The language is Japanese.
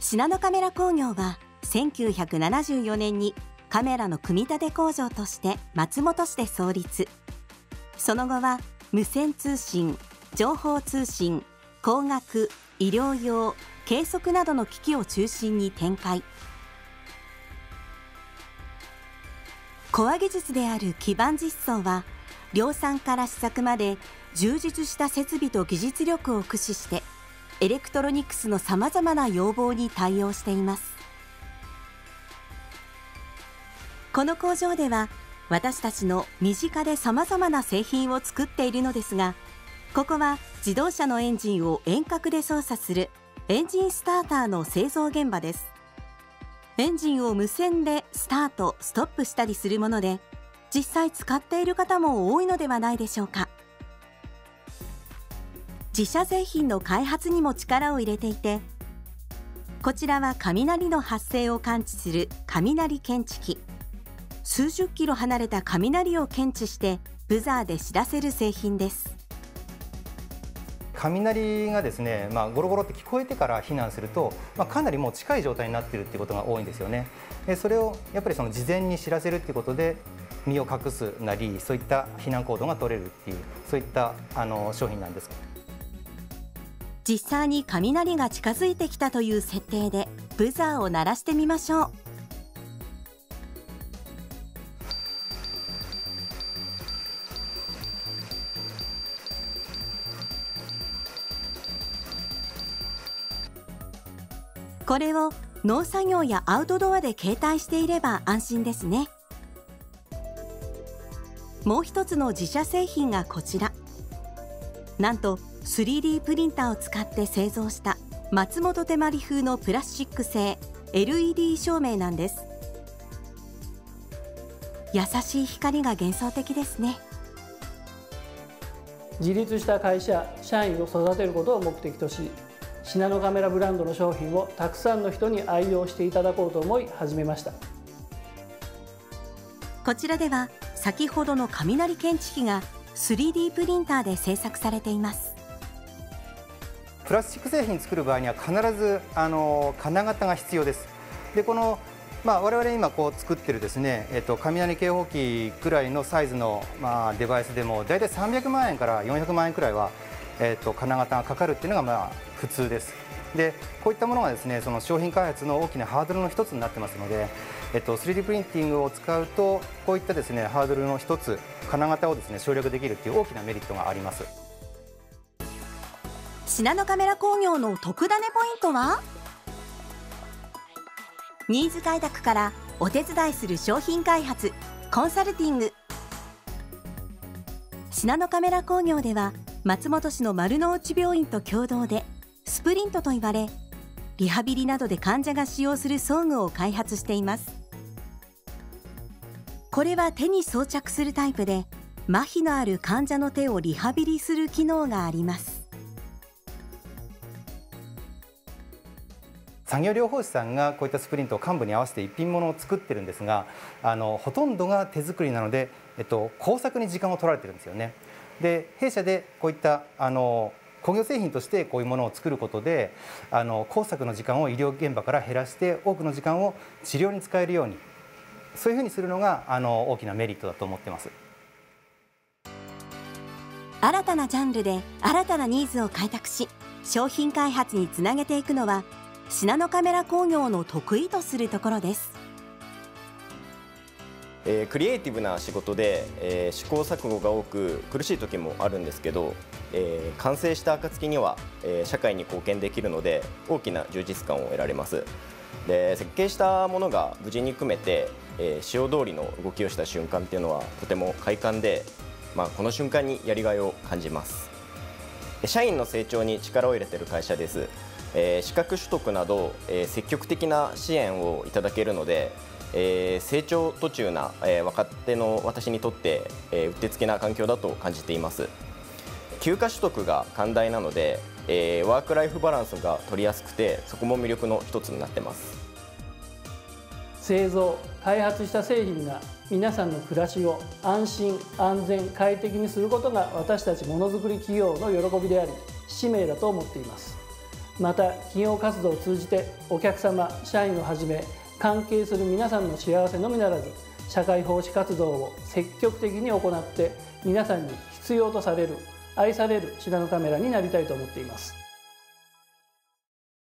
信濃カメラ工業は1974年にカメラの組み立て工場として松本市で創立。その後は無線通信情報通信工学医療用計測などの機器を中心に展開。コア技術である基盤実装は量産から試作まで充実した設備と技術力を駆使してエレクトロニクスのさまざまな要望に対応しています。この工場では私たちの身近でさまざまな製品を作っているのですがここは自動車のエンジンを遠隔で操作するエンジンスターターの製造現場です。エンジンを無線でスタートストップしたりするもので実際使っている方も多いのではないでしょうか。自社製品の開発にも力を入れていてこちらは雷の発生を感知する雷検知器数十キロ離れた雷を検知してブザーで知らせる製品です雷がですね、まあ、ゴロゴロって聞こえてから避難すると、まあ、かなりもう近い状態になっているっていうことが多いんですよね。でそれをやっぱりその事前に知らせるっていうことで身を隠すなりそういった避難行動が取れるっていうそういったあの商品なんです。実際に雷が近づいてきたという設定でブザーを鳴らしてみましょう。これを農作業やアウトドアで携帯していれば安心ですねもう一つの自社製品がこちらなんと 3D プリンターを使って製造した松本手まり風のプラスチック製 LED 照明なんです。優しい光が幻想的ですね。自立した会社社員を育てることを目的としシナノカメラブランドの商品をたくさんの人に愛用していただこうと思い始めました。こちらでは先ほどの雷検知器が 3D プリンターで製作されていますプラスチック製品作る場合には必ずあの金型が必要ですでこのまあ、我々今こう作ってるですね、えっと、雷警報器くらいのサイズの、まあ、デバイスでも大体300万円から400万円くらいはえーと、金型がかかるっていうのがまあ普通です。でこういったものがですねその商品開発の大きなハードルの一つになってますので、えっと、3D プリンティングを使うとこういったですねハードルの一つ金型をですね省略できるっていう大きなメリットがあります信濃カメラ工業の特ダネポイントはニーズ開拓からお手伝いする商品開発コンサルティング信濃カメラ工業では松本市の丸の内病院と共同でスプリントと言われリハビリなどで患者が使用する装具を開発していますこれは手に装着するタイプで麻痺のある患者の手をリハビリする機能があります産業療法士さんがこういったスプリントを幹部に合わせて一品物を作ってるんですがあのほとんどが手作りなので、えっと、工作に時間を取られてるんですよね。で弊社でこういったあの工業製品としてこういうものを作ることであの工作の時間を医療現場から減らして多くの時間を治療に使えるようにそういうふうにするのがあの大きなメリットだと思ってます新たなジャンルで新たなニーズを開拓し商品開発につなげていくのは信濃カメラ工業の得意とするところです。えー、クリエイティブな仕事で、えー、試行錯誤が多く苦しい時もあるんですけど、えー、完成した暁には、え社会に貢献できるので大きな充実感を得られます。で設計したものが無事に組めて、え使用通りの動きをした瞬間っていうのはとても快感で、まあ、この瞬間にやりがいを感じます。社員の成長に力を入れてる会社です、え資格取得など、え積極的な支援をいただけるのでえー、成長途中な、え、若手の私にとって、え、うってつけな環境だと感じています。休暇取得が寛大なので、え、ワークライフバランスが取りやすくてそこも魅力の一つになってます。製造開発した製品が皆さんの暮らしを安心安全快適にすることが私たちものづくり企業の喜びであり使命だと思っています。また企業活動を通じてお客様社員をはじめ関係する皆さんの幸せのみならず社会奉仕活動を積極的に行って皆さんに必要とされる愛されるシナノカメラになりたいと思っています。